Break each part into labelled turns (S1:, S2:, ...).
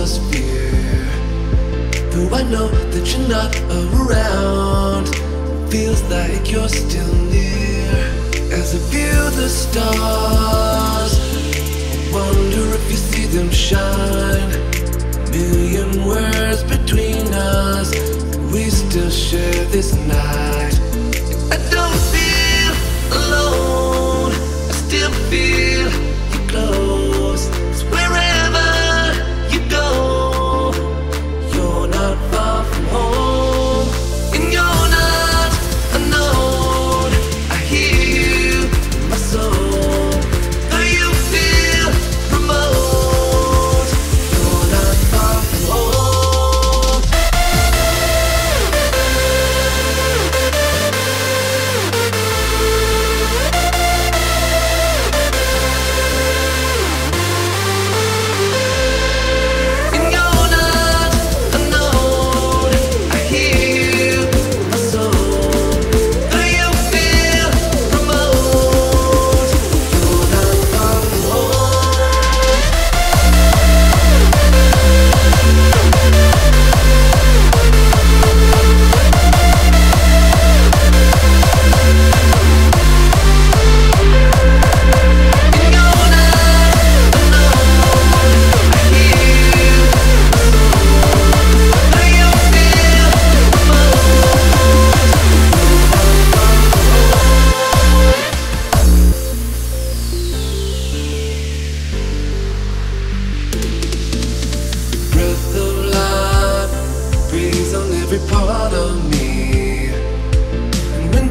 S1: feels fear Though I know that you're not around Feels like you're still near. As I view the stars Wonder if you see them shine. Million words between us We still share this night.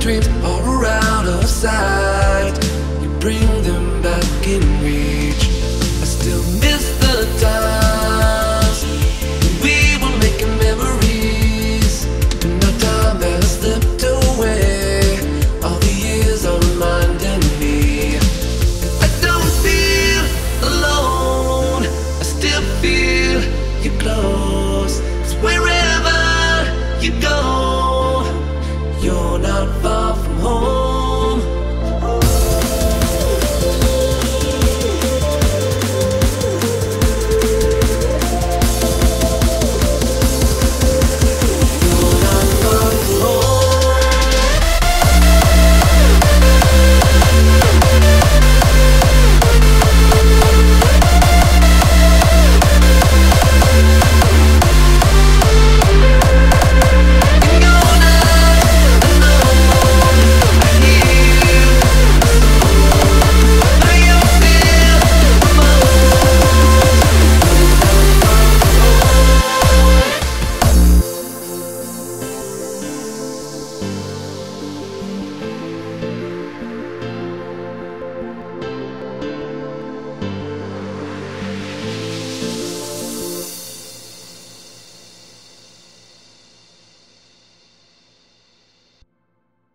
S1: dreams are out of sight. You bring them back in.